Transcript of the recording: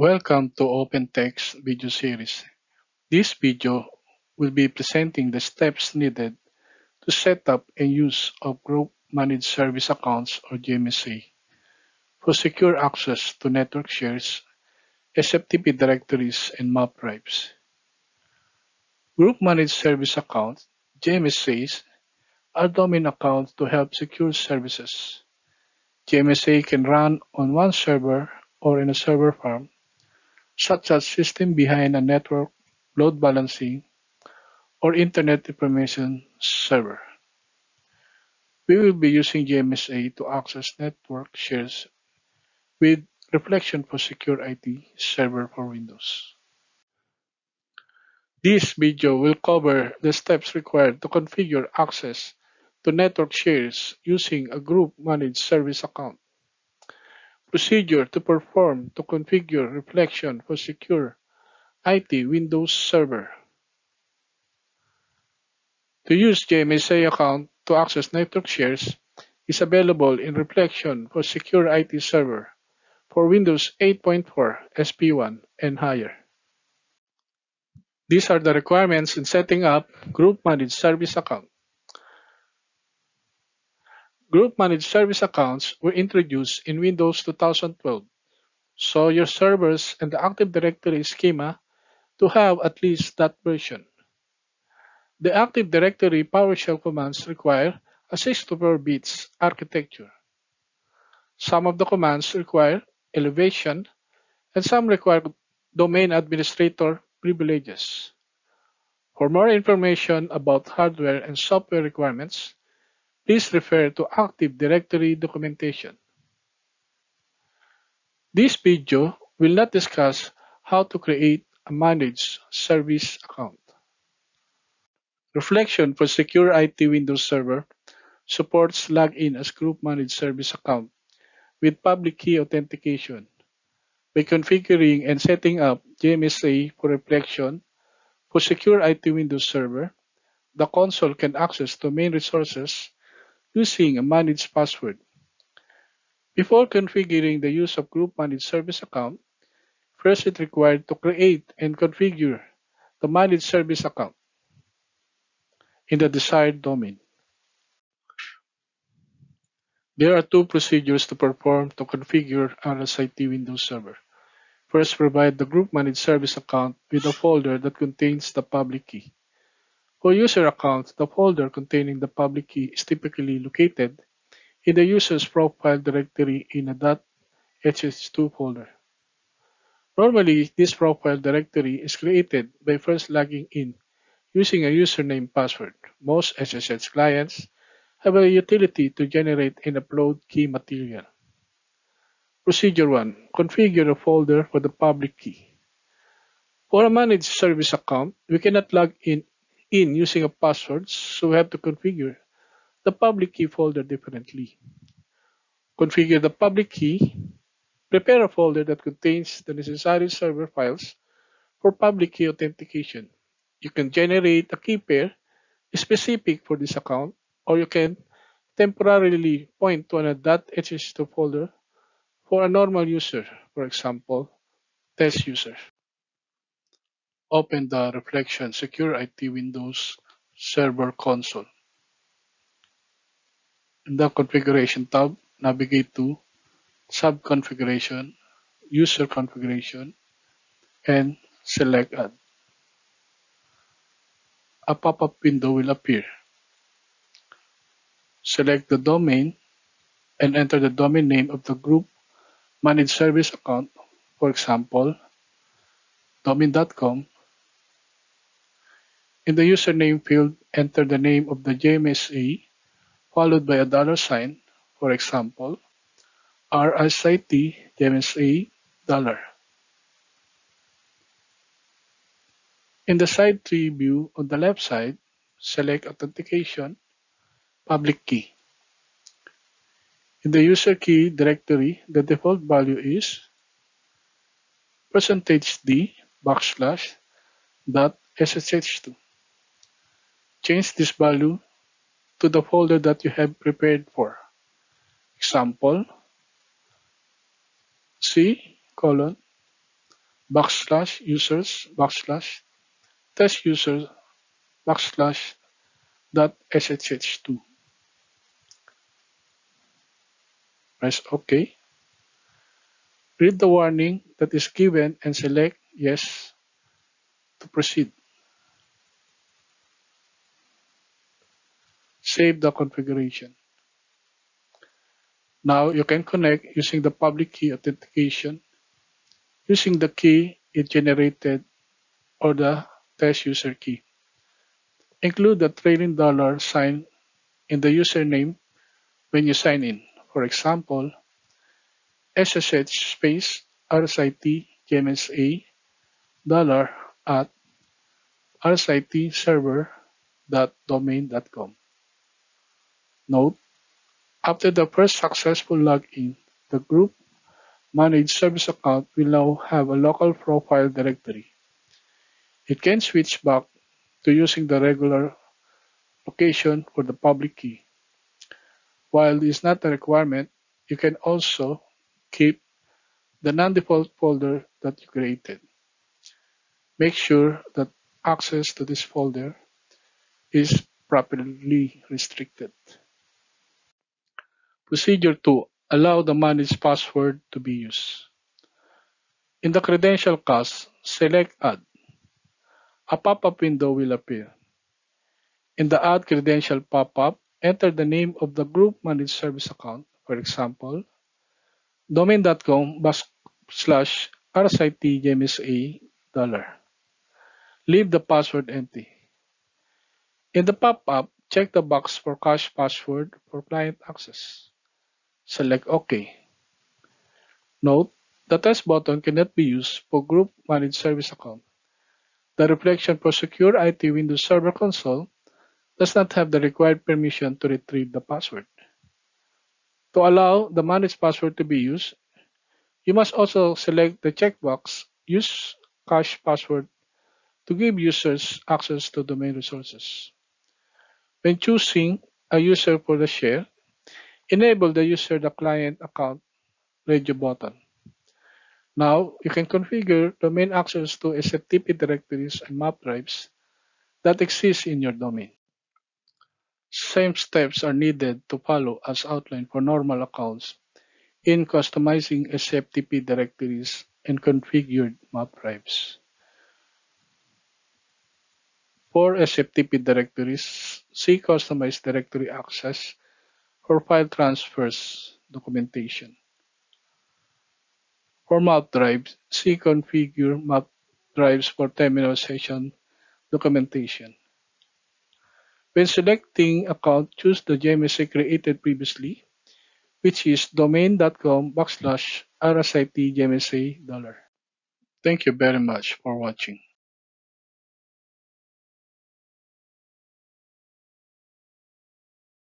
Welcome to OpenText video series. This video will be presenting the steps needed to set up and use of Group Managed Service Accounts or GMSA for secure access to network shares, SFTP directories, and map drives. Group Managed Service Accounts, GMSAs, are domain accounts to help secure services. GMSA can run on one server or in a server farm, such as system behind a network, load balancing, or Internet Information Server. We will be using GMSA to access network shares with Reflection for Secure IT Server for Windows. This video will cover the steps required to configure access to network shares using a group managed service account. Procedure to perform to configure Reflection for Secure IT Windows Server. To use GMSA account to access network shares is available in Reflection for Secure IT Server for Windows 8.4 SP1 and higher. These are the requirements in setting up Group Managed Service Account. Group Managed Service Accounts were introduced in Windows 2012, so your servers and the Active Directory schema to have at least that version. The Active Directory PowerShell commands require a 64 bits architecture. Some of the commands require elevation and some require domain administrator privileges. For more information about hardware and software requirements, please refer to Active Directory documentation. This video will not discuss how to create a managed service account. Reflection for Secure IT Windows Server supports login as group managed service account with public key authentication. By configuring and setting up GMSA for Reflection for Secure IT Windows Server, the console can access domain resources using a managed password. Before configuring the use of Group Managed Service account, first it's required to create and configure the Managed Service account in the desired domain. There are two procedures to perform to configure RSIT Windows Server. First, provide the Group Managed Service account with a folder that contains the public key. For user accounts, the folder containing the public key is typically located in the user's profile directory in a .ssh2 folder. Normally, this profile directory is created by first logging in using a username password. Most SSH clients have a utility to generate and upload key material. Procedure 1. Configure a folder for the public key. For a managed service account, we cannot log in in using a password, so we have to configure the public key folder differently. Configure the public key. Prepare a folder that contains the necessary server files for public key authentication. You can generate a key pair specific for this account, or you can temporarily point to an .ssh2 folder for a normal user, for example, test user. Open the Reflection Secure IT Windows Server console. In the Configuration tab, navigate to Sub-Configuration, User Configuration, and select Add. A pop-up window will appear. Select the domain and enter the domain name of the group managed service account, for example, domain.com in the username field, enter the name of the GMSA followed by a dollar sign, for example, RSIT GMSA dollar. In the side tree view on the left side, select Authentication, Public Key. In the user key directory, the default value is percentage %d backslash dot ssh2 change this value to the folder that you have prepared for. Example, C colon backslash users backslash test user backslash dot ssh2. Press OK. Read the warning that is given and select Yes to proceed. Save the configuration. Now you can connect using the public key authentication using the key it generated or the test user key. Include the trailing dollar sign in the username when you sign in. For example, SSH space RSIT GMSA dollar at rsitserver.domain.com. Note, after the first successful login, the group managed service account will now have a local profile directory. It can switch back to using the regular location for the public key. While this is not a requirement, you can also keep the non-default folder that you created. Make sure that access to this folder is properly restricted. Procedure 2. Allow the managed password to be used. In the credential cache, select Add. A pop-up window will appear. In the Add Credential pop-up, enter the name of the group managed service account, for example, domain.com slash rsitgmsa dollar. Leave the password empty. In the pop-up, check the box for cache password for client access. Select OK. Note, the test button cannot be used for group managed service account. The reflection for secure IT Windows Server console does not have the required permission to retrieve the password. To allow the managed password to be used, you must also select the checkbox Use Cache Password to give users access to domain resources. When choosing a user for the share, enable the user the client account radio button. Now, you can configure domain access to SFTP directories and map drives that exist in your domain. Same steps are needed to follow as outlined for normal accounts in customizing SFTP directories and configured map drives. For SFTP directories, see Customize Directory Access for file transfers documentation. For map drives, see Configure map drives for terminal session documentation. When selecting account, choose the GMSA created previously, which is domain.com backslash rsitgmsa dollar. Thank you very much for watching.